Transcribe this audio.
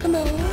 Come on.